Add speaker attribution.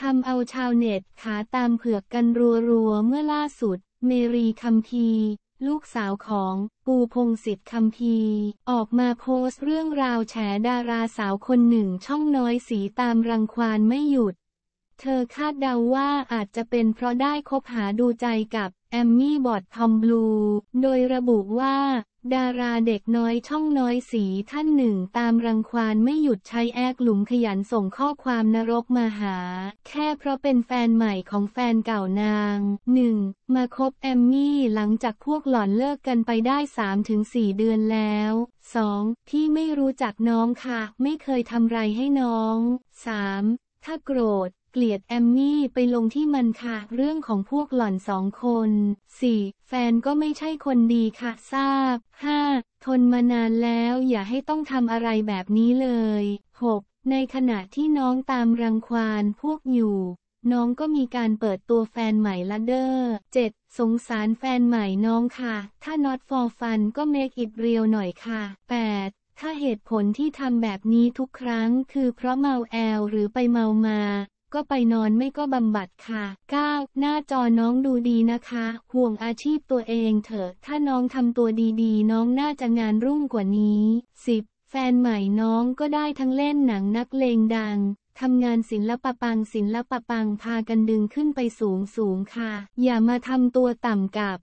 Speaker 1: ทำเอาชาวเน็ตขาตามเผือกกันรัวๆเมื่อล่าสุด เมรีคัมพีลูกสาวของปูพงศิษฐ์คัมพีออกมาโพสต์เรื่องราวแฉดาราสาวคนหนึ่งช่องน้อยสีตามรังควานไม่หยุด เธอคาดเดาว่าอาจจะเป็นเพราะได้คบหาดูใจกับ แอมมี่บอดทอมบลู โดยระบุว่า ดาราเด็กน้อยช่องน้อยสีท่านหนึ่งตามรังควานไม่หยุดใช้แอกหลุมขยันส่งข้อความนรกมาหา แค่เพราะเป็นแฟนใหม่ของแฟนเก่านางหนึ่งมาคบแอมมี่หลังจากพวกหล่อนเลิกกันไปได้ 3-4 เดือนแล้ว 2. ที่ไม่รู้จักน้องค่ะ ไม่เคยทำไรให้น้อง 3. ถ้าโกรธ เกลียดแอมมี่ไปลงที่มันค่ะ เรื่องของพวกหล่อนสองคน 4. แฟนก็ไม่ใช่คนดีค่ะ ทราบ 5. ทนมานานแล้วอย่าให้ต้องทำอะไรแบบนี้เลย 6. ในขณะที่น้องตามรังควานพวกอยู่น้องก็มีการเปิดตัวแฟนใหม่ละเด้อ 7. สงสารแฟนใหม่น้องค่ะ ถ้า not for fun ก็ make it real หน่อยค่ะ 8. ถ้าเหตุผลที่ทำแบบนี้ทุกครั้งคือเพราะเมาแอลหรือไปเมามา ก็ไปนอนไม่ก็บำบัดค่ะ 9. หน้าจอน้องดูดีนะคะ ห่วงอาชีพตัวเองเถอะ ถ้าน้องทำตัวดีๆ น้องน่าจะงานรุ่งกว่านี้ 10. แฟนใหม่น้องก็ได้ทั้งเล่นหนังนักเลงดังทำงานศิลปะปังศิลปะปังพากันดึงขึ้นไปสูงสูงค่ะ อย่ามาทำตัวต่ำกับ